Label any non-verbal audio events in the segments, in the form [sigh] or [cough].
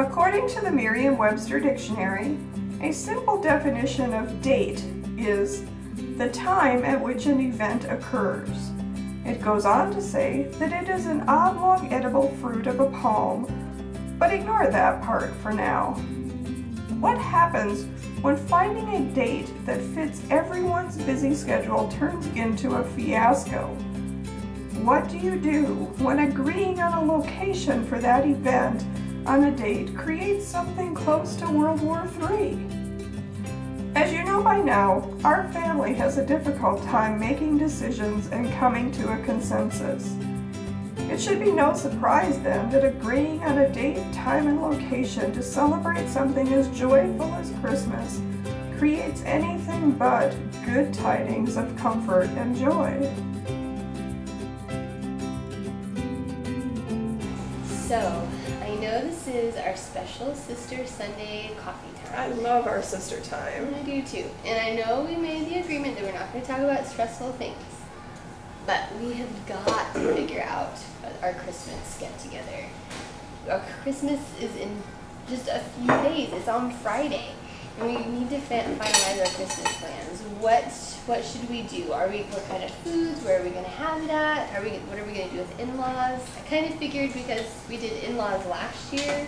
According to the Merriam-Webster Dictionary, a simple definition of date is the time at which an event occurs. It goes on to say that it is an oblong edible fruit of a palm, but ignore that part for now. What happens when finding a date that fits everyone's busy schedule turns into a fiasco? What do you do when agreeing on a location for that event on a date creates something close to World War III? As you know by now, our family has a difficult time making decisions and coming to a consensus. It should be no surprise then that agreeing on a date, time, and location to celebrate something as joyful as Christmas creates anything but good tidings of comfort and joy. So, is our special Sister Sunday coffee time. I love our sister time. I do too. And I know we made the agreement that we're not going to talk about stressful things. But we have got to figure out our Christmas get together. Our Christmas is in just a few days. It's on Friday. And we need to finalize our Christmas plans. What what should we do? Are we what kind of foods? Where are we going to have it at? Are we what are we going to do with in-laws? I kind of figured because we did in-laws last year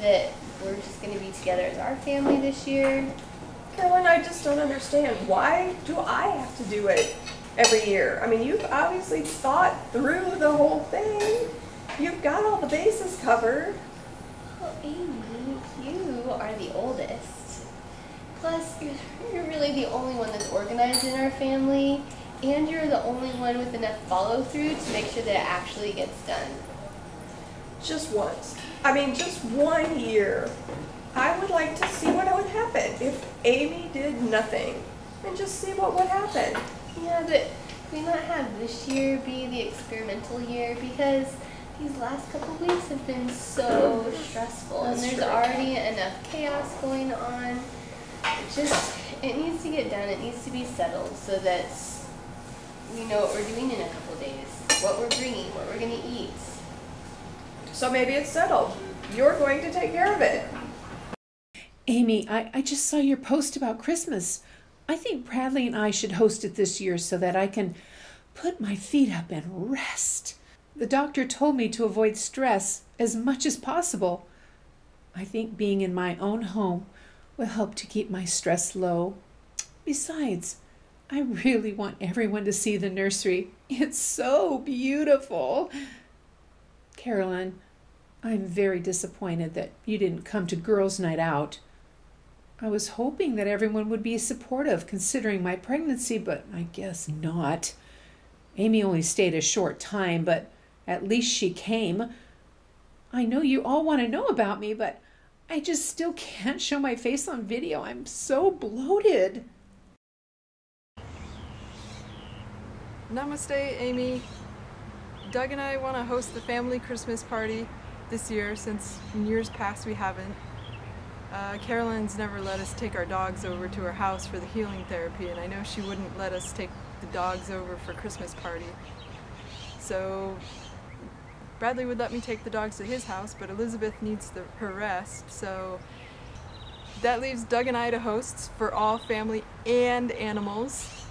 that we're just going to be together as our family this year. Carolyn, I just don't understand. Why do I have to do it every year? I mean, you've obviously thought through the whole thing. You've got all the bases covered. Well, Amy, you are the oldest. Plus, you're, really the only one that's organized in our family, and you're the only one with enough follow through to make sure that it actually gets done. Just once. I mean, just one year. I would like to see what would happen if Amy did nothing and just see what would happen. Yeah, but we not have this year be the experimental year because these last couple weeks have been so [laughs] stressful, That's and there's true. already enough chaos going on. It just it needs to get done. It needs to be settled so that we know what we're doing in a couple days, what we're bringing, what we're gonna eat. So maybe it's settled. You're going to take care of it. Amy, I, I just saw your post about Christmas. I think Bradley and I should host it this year so that I can put my feet up and rest. The doctor told me to avoid stress as much as possible. I think being in my own home will help to keep my stress low. Besides, I really want everyone to see the nursery. It's so beautiful. Carolyn, I'm very disappointed that you didn't come to girls' night out. I was hoping that everyone would be supportive considering my pregnancy, but I guess not. Amy only stayed a short time, but at least she came. I know you all want to know about me, but I just still can't show my face on video. I'm so bloated. Namaste, Amy. Doug and I want to host the family Christmas party this year since in years past we haven't. Uh, Carolyn's never let us take our dogs over to her house for the healing therapy, and I know she wouldn't let us take the dogs over for Christmas party. So Bradley would let me take the dogs to his house, but Elizabeth needs the, her rest, so that leaves Doug and I to hosts for all family and animals.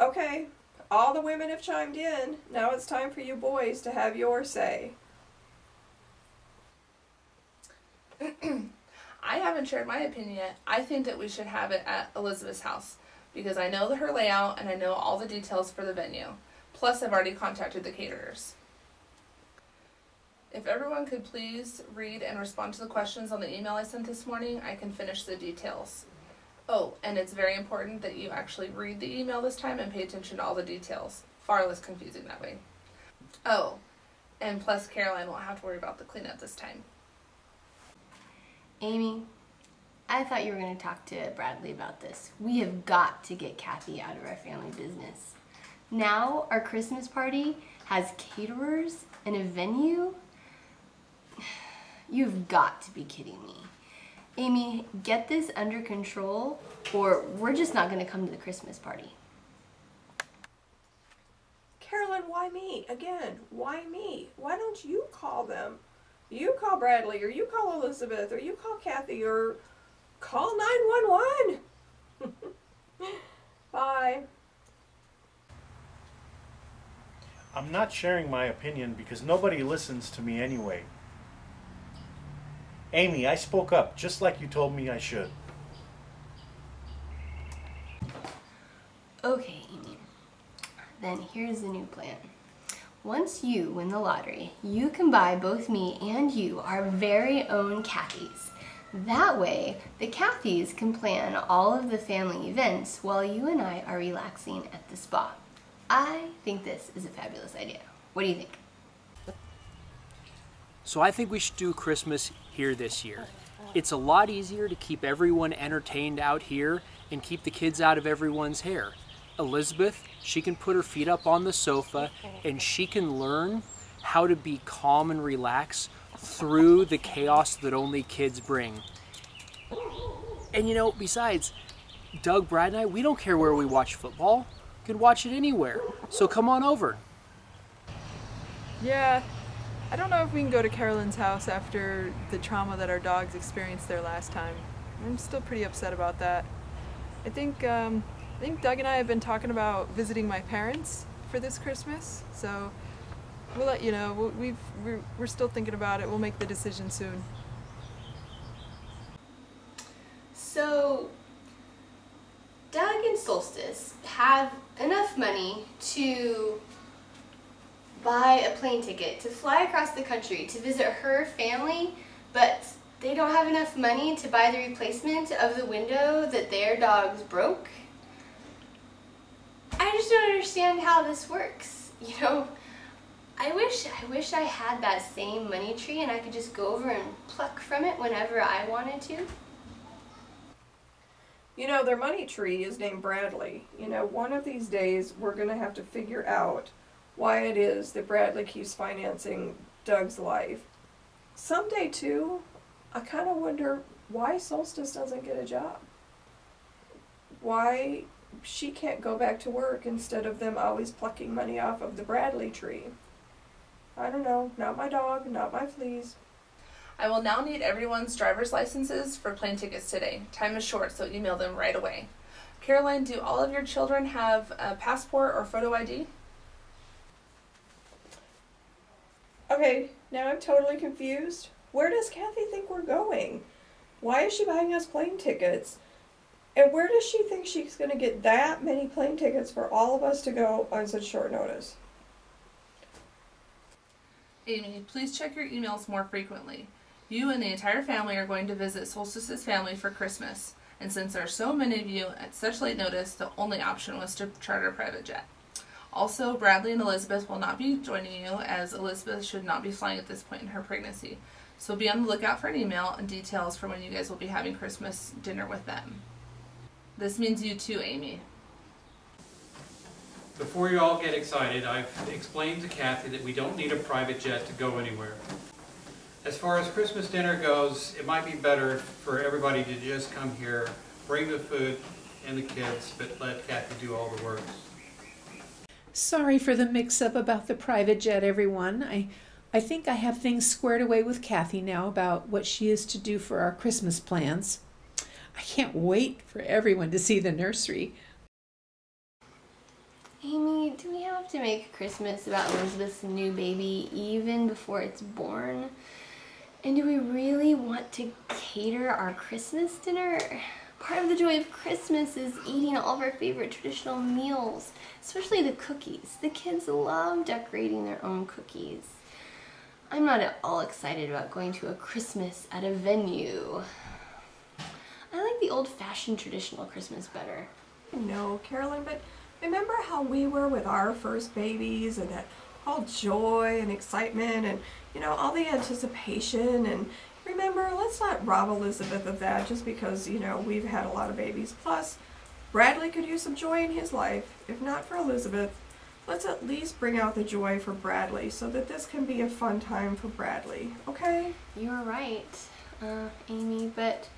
Okay, all the women have chimed in. Now it's time for you boys to have your say. [clears throat] I haven't shared my opinion yet. I think that we should have it at Elizabeth's house because I know her layout and I know all the details for the venue. Plus, I've already contacted the caterers. If everyone could please read and respond to the questions on the email I sent this morning, I can finish the details. Oh, and it's very important that you actually read the email this time and pay attention to all the details. Far less confusing that way. Oh, and plus, Caroline won't have to worry about the cleanup this time. Amy, I thought you were going to talk to Bradley about this. We have got to get Kathy out of our family business. Now, our Christmas party has caterers and a venue. [sighs] You've got to be kidding me. Amy, get this under control, or we're just not going to come to the Christmas party. Carolyn, why me? Again, why me? Why don't you call them? You call Bradley, or you call Elizabeth, or you call Kathy, or call 911. [laughs] Bye. I'm not sharing my opinion because nobody listens to me anyway. Amy, I spoke up just like you told me I should. Okay, Amy. Then here's the new plan. Once you win the lottery, you can buy both me and you our very own Kathy's. That way, the Kathys can plan all of the family events while you and I are relaxing at the spa. I think this is a fabulous idea. What do you think? So I think we should do Christmas here this year. It's a lot easier to keep everyone entertained out here and keep the kids out of everyone's hair. Elizabeth, she can put her feet up on the sofa and she can learn how to be calm and relax through the chaos that only kids bring. And you know, besides, Doug, Brad, and I, we don't care where we watch football. We can watch it anywhere. So come on over. Yeah, I don't know if we can go to Carolyn's house after the trauma that our dogs experienced there last time. I'm still pretty upset about that. I think um, I think Doug and I have been talking about visiting my parents for this Christmas, so we'll let you know. We've we're, we're still thinking about it. We'll make the decision soon. So, Doug and Solstice have enough money to buy a plane ticket to fly across the country to visit her family, but they don't have enough money to buy the replacement of the window that their dogs broke. I just don't understand how this works. [laughs] You know, I wish I wish I had that same money tree and I could just go over and pluck from it whenever I wanted to. You know, their money tree is named Bradley. You know, one of these days we're going to have to figure out why it is that Bradley keeps financing Doug's life. Someday, too, I kind of wonder why Solstice doesn't get a job. Why she can't go back to work instead of them always plucking money off of the Bradley tree. I don't know. Not my dog, not my fleas. I will now need everyone's driver's licenses for plane tickets today. Time is short, so email them right away. Caroline, do all of your children have a passport or photo ID? Okay, now I'm totally confused. Where does Kathy think we're going? Why is she buying us plane tickets? And where does she think she's going to get that many plane tickets for all of us to go on such short notice? Amy, please check your emails more frequently. You and the entire family are going to visit Solstice's family for Christmas, and since there are so many of you at such late notice, the only option was to charter a private jet. Also, Bradley and Elizabeth will not be joining you, as Elizabeth should not be flying at this point in her pregnancy. So be on the lookout for an email and details for when you guys will be having Christmas dinner with them. This means you too, Amy. Before you all get excited, I've explained to Kathy that we don't need a private jet to go anywhere. As far as Christmas dinner goes, it might be better for everybody to just come here, bring the food and the kids, but let Kathy do all the work. Sorry for the mix up about the private jet, everyone. I, I think I have things squared away with Kathy now about what she is to do for our Christmas plans. I can't wait for everyone to see the nursery. Amy, do we have to make Christmas about Elizabeth's new baby even before it's born? And do we really want to cater our Christmas dinner? Part of the joy of Christmas is eating all of our favorite traditional meals, especially the cookies. The kids love decorating their own cookies. I'm not at all excited about going to a Christmas at a venue. I like the old-fashioned traditional Christmas better. No, Carolyn, but remember how we were with our first babies and that all joy and excitement and, you know, all the anticipation and remember, let's not rob Elizabeth of that just because, you know, we've had a lot of babies. Plus, Bradley could use some joy in his life. If not for Elizabeth, let's at least bring out the joy for Bradley so that this can be a fun time for Bradley, okay? You're right, uh, Amy, but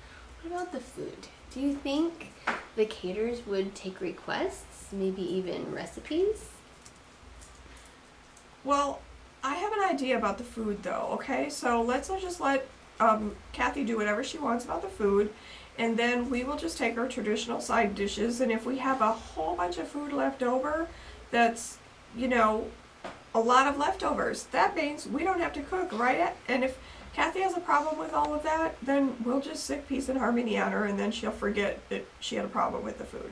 what about the food? Do you think the caterers would take requests, maybe even recipes? Well, I have an idea about the food though, okay? So let's just let um, Kathy do whatever she wants about the food, and then we will just take our traditional side dishes, and if we have a whole bunch of food left over, that's, you know, a lot of leftovers, that means we don't have to cook, right? And if Kathy has a problem with all of that, then we'll just sick peace and harmony on her, and then she'll forget that she had a problem with the food.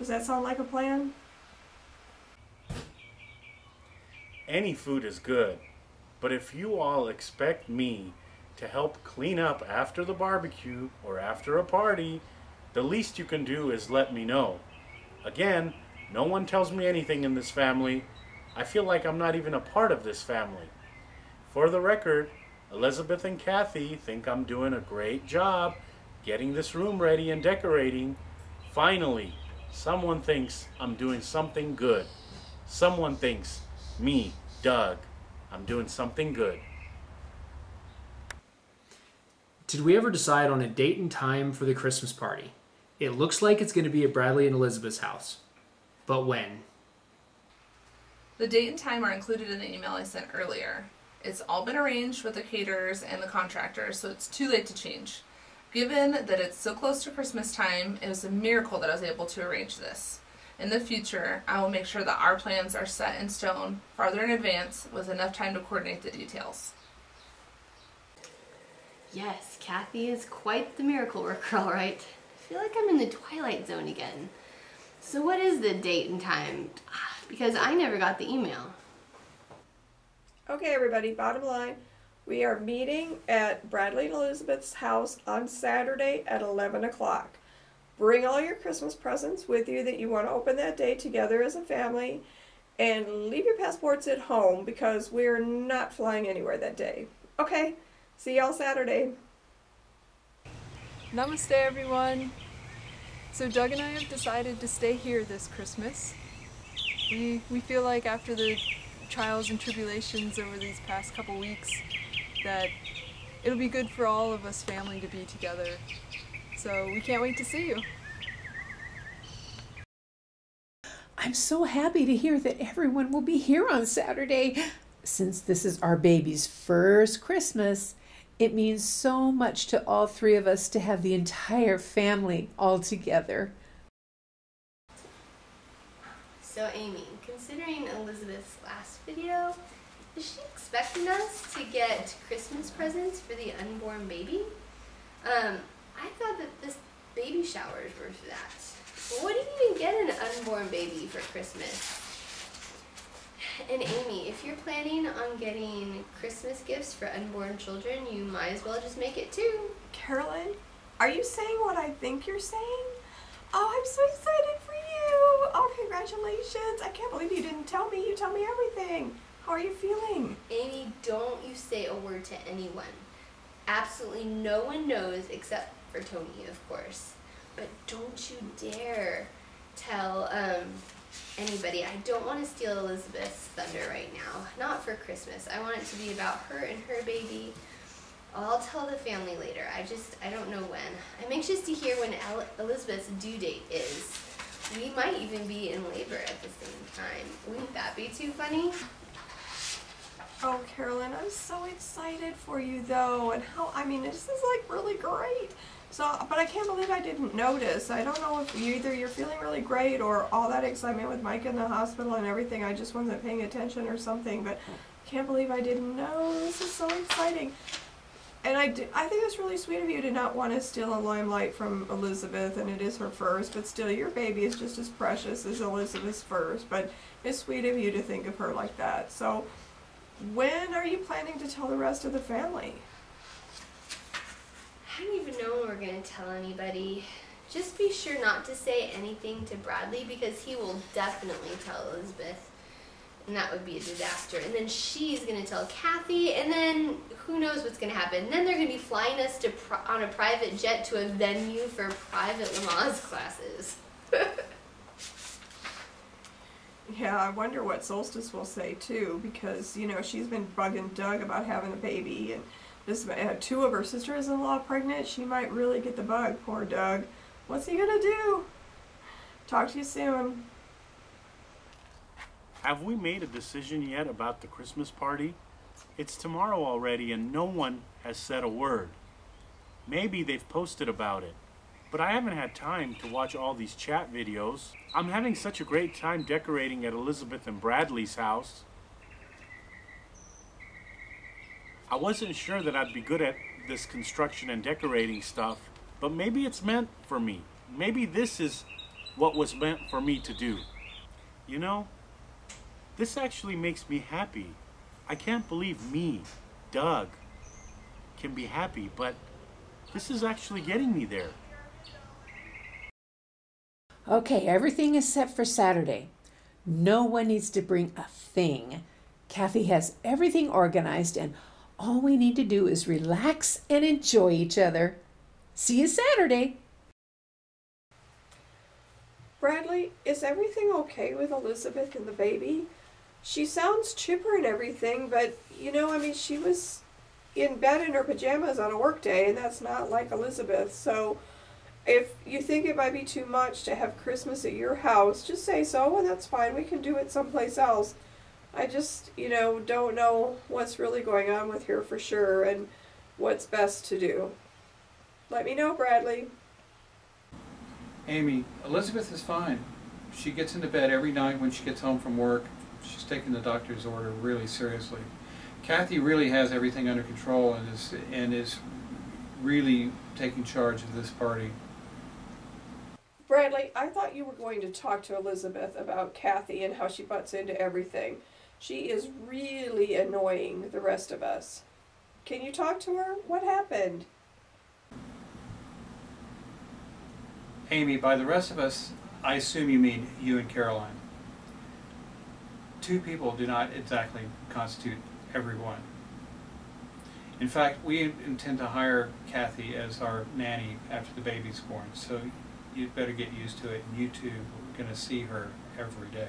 Does that sound like a plan? Any food is good, but if you all expect me to help clean up after the barbecue or after a party, the least you can do is let me know. Again, no one tells me anything in this family. I feel like I'm not even a part of this family. For the record, Elizabeth and Kathy think I'm doing a great job getting this room ready and decorating. Finally, someone thinks I'm doing something good. Someone thinks me, Doug, I'm doing something good. Did we ever decide on a date and time for the Christmas party? It looks like it's going to be at Bradley and Elizabeth's house. But when? The date and time are included in the email I sent earlier. It's all been arranged with the caterers and the contractors, so it's too late to change. Given that it's so close to Christmas time, it was a miracle that I was able to arrange this. In the future, I will make sure that our plans are set in stone farther in advance with enough time to coordinate the details. Yes, Kathy is quite the miracle worker, [laughs] all right. I feel like I'm in the twilight zone again. So what is the date and time? Ah, [sighs] Because I never got the email. Okay, everybody, bottom line, we are meeting at Bradley and Elizabeth's house on Saturday at 11 o'clock. Bring all your Christmas presents with you that you want to open that day together as a family, and leave your passports at home because we're not flying anywhere that day. Okay, see y'all Saturday. Namaste, everyone. So Doug and I have decided to stay here this Christmas. We we feel like after the trials and tribulations over these past couple weeks, that it'll be good for all of us family to be together. So we can't wait to see you. I'm so happy to hear that everyone will be here on Saturday. Since this is our baby's first Christmas, it means so much to all three of us to have the entire family all together. So Amy, considering Elizabeth's last video, is she expecting us to get Christmas presents for the unborn baby? Um, I thought that this baby showers were for that. Well, what do you even get an unborn baby for Christmas? And Amy, if you're planning on getting Christmas gifts for unborn children, you might as well just make it too. Carolyn, are you saying what I think you're saying? Oh, I'm so excited for you! Oh, congratulations! I can't believe you didn't tell me. You tell me everything. Are you feeling? Amy, don't you say a word to anyone. Absolutely no one knows except for Tony, of course. But don't you dare tell um, anybody. I don't want to steal Elizabeth's thunder right now. Not for Christmas. I want it to be about her and her baby. I'll tell the family later. I just, I don't know when. I'm anxious to hear when El- Elizabeth's due date is. We might even be in labor at the same time. Wouldn't that be too funny? Oh, Carolyn, I'm so excited for you though, and how I mean, this is like really great. So, but I can't believe I didn't notice. I don't know if you, either you're feeling really great or all that excitement with Mike in the hospital and everything. I just wasn't paying attention or something, but can't believe I didn't know. This is so exciting. And I, do, I think it's really sweet of you to not want to steal a limelight from Elizabeth, and it is her first, but still, your baby is just as precious as Elizabeth's first. But it's sweet of you to think of her like that. So, when are you planning to tell the rest of the family? I don't even know when we're going to tell anybody. Just be sure not to say anything to Bradley because he will definitely tell Elizabeth. And that would be a disaster. And then she's going to tell Kathy, and then who knows what's going to happen. Then they're going to be flying us to on a private jet to a venue for private Lamaze classes. [laughs] Yeah, I wonder what Solstice will say too, because you know she's been bugging Doug about having a baby, and this uh, two of her sisters-in-law pregnant. She might really get the bug. Poor Doug. What's he gonna do? Talk to you soon. Have we made a decision yet about the Christmas party? It's tomorrow already and no one has said a word. Maybe they've posted about it, but I haven't had time to watch all these chat videos. I'm having such a great time decorating at Elizabeth and Bradley's house. I wasn't sure that I'd be good at this construction and decorating stuff, but maybe it's meant for me. Maybe this is what was meant for me to do. You know, this actually makes me happy. I can't believe me, Doug, can be happy, but this is actually getting me there. Okay, everything is set for Saturday. No one needs to bring a thing. Kathy has everything organized, and all we need to do is relax and enjoy each other. See you Saturday. Bradley, is everything okay with Elizabeth and the baby? She sounds chipper and everything, but you know, I mean, she was in bed in her pajamas on a work day, and that's not like Elizabeth. So, if you think it might be too much to have Christmas at your house, just say so, and that's fine. We can do it someplace else. I just, you know, don't know what's really going on with her for sure and what's best to do. Let me know, Bradley. Amy, Elizabeth is fine. She gets into bed every night when she gets home from work. She's taking the doctor's order really seriously. Kathy really has everything under control and is and is really taking charge of this party. Bradley, I thought you were going to talk to Elizabeth about Kathy and how she butts into everything. She is really annoying the rest of us. Can you talk to her? What happened? Amy, by the rest of us, I assume you mean you and Caroline. Two people do not exactly constitute everyone. In fact, we intend to hire Kathy as our nanny after the baby's born, so you'd better get used to it, and you two are going to see her every day.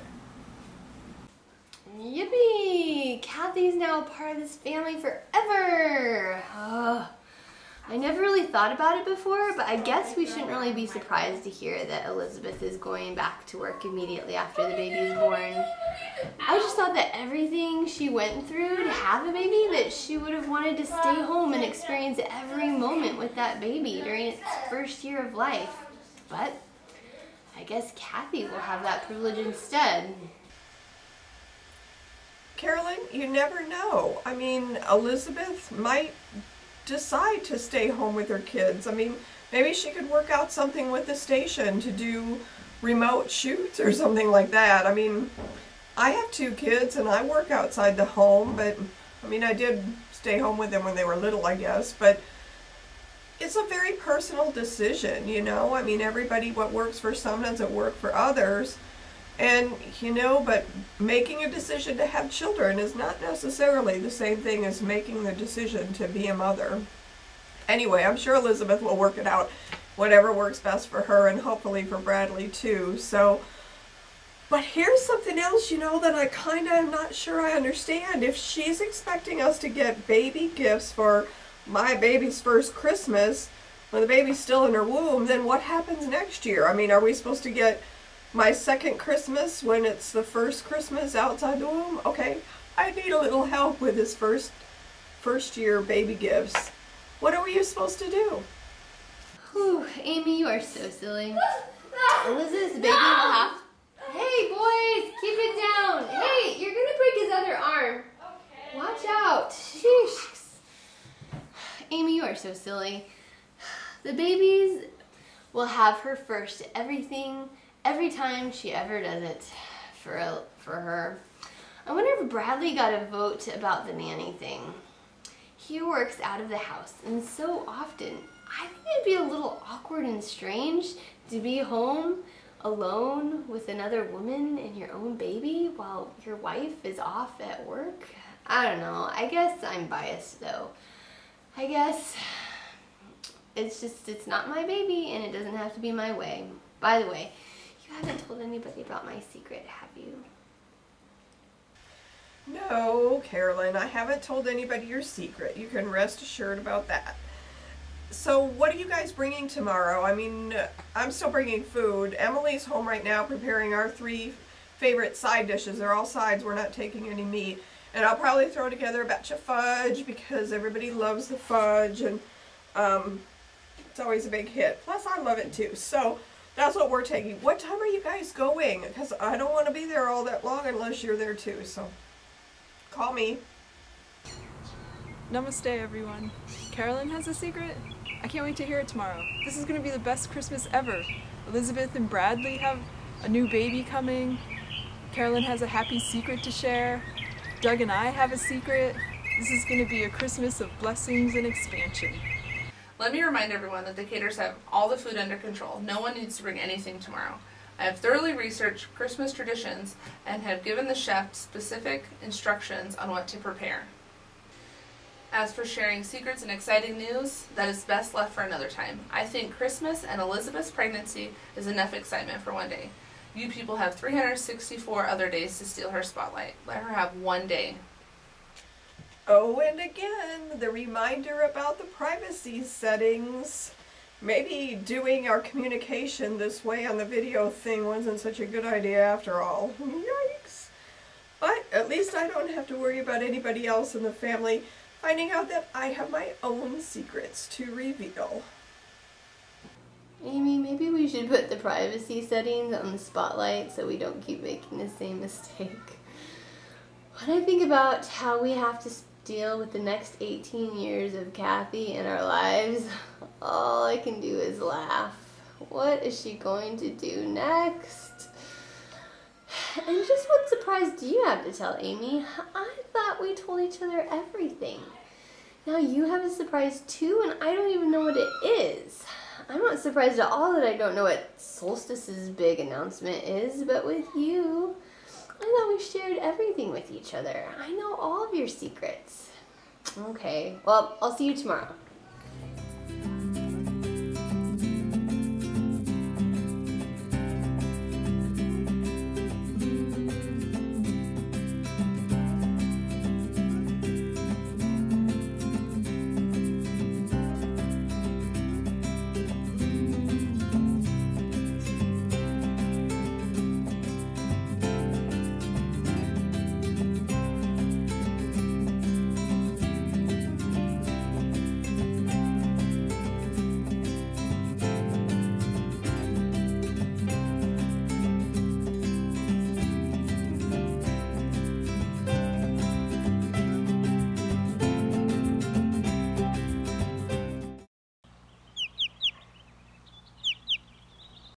Yippee! Kathy's now a part of this family forever! I never really thought about it before, but I guess we shouldn't really be surprised to hear that Elizabeth is going back to work immediately after the baby is born. I just thought that everything she went through to have a baby, that she would have wanted to stay home and experience every moment with that baby during its first year of life. But I guess Kathy will have that privilege instead. Carolyn, you never know. I mean, Elizabeth might decide to stay home with her kids. I mean, maybe she could work out something with the station to do remote shoots or something like that. I mean, I have two kids and I work outside the home, but I mean, I did stay home with them when they were little, I guess, but it's a very personal decision, you know? I mean, everybody, what works for some doesn't work for others. And, you know, but making a decision to have children is not necessarily the same thing as making the decision to be a mother. Anyway, I'm sure Elizabeth will work it out, whatever works best for her and hopefully for Bradley too. So, but here's something else, you know, that I kind of am not sure I understand. If she's expecting us to get baby gifts for my baby's first Christmas, when the baby's still in her womb, then what happens next year? I mean, are we supposed to get my second Christmas when it's the first Christmas outside the womb. Okay, I need a little help with his first first year baby gifts. What are we supposed to do? Whew, Amy, you are so silly. [laughs] Elizabeth's baby will have. Hey, boys, keep it down. Hey, you're gonna break his other arm. Watch out. Sheesh. Amy, you are so silly. The babies will have her first everything every time she ever does it for for her. I wonder if Bradley got a vote about the nanny thing. He works out of the house, and so often, I think it'd be a little awkward and strange to be home alone with another woman and your own baby while your wife is off at work. I don't know. I guess I'm biased though. I guess it's just, it's not my baby and it doesn't have to be my way. By the way, you haven't told anybody about my secret, have you? No, Carolyn, I haven't told anybody your secret. You can rest assured about that. So, what are you guys bringing tomorrow? I mean, I'm still bringing food. Emily's home right now preparing our three favorite side dishes. They're all sides. We're not taking any meat. And I'll probably throw together a batch of fudge because everybody loves the fudge and um, it's always a big hit. Plus, I love it too. So that's what we're taking. What time are you guys going? Because I don't want to be there all that long unless you're there too. So call me. Namaste, everyone. Carolyn has a secret? I can't wait to hear it tomorrow. This is going to be the best Christmas ever. Elizabeth and Bradley have a new baby coming. Carolyn has a happy secret to share. Doug and I have a secret. This is going to be a Christmas of blessings and expansion. Let me remind everyone that the caterers have all the food under control. No one needs to bring anything tomorrow. I have thoroughly researched Christmas traditions and have given the chef specific instructions on what to prepare. As for sharing secrets and exciting news, that is best left for another time. I think Christmas and Elizabeth's pregnancy is enough excitement for one day. You people have 364 other days to steal her spotlight. Let her have one day. Oh, and again, the reminder about the privacy settings. Maybe doing our communication this way on the video thing wasn't such a good idea after all. Yikes. But at least I don't have to worry about anybody else in the family finding out that I have my own secrets to reveal. Amy, maybe we should put the privacy settings on the spotlight so we don't keep making the same mistake. When I think about how we have to deal with the next 18 years of Kathy in our lives, [laughs] all I can do is laugh. What is she going to do next? And just what surprise do you have to tell Amy? I thought we told each other everything. Now you have a surprise too, and I don't even know what it is. I'm not surprised at all that I don't know what Solstice's big announcement is, but with you, I thought we shared everything with each other. I know all of your secrets. Okay, well, I'll see you tomorrow.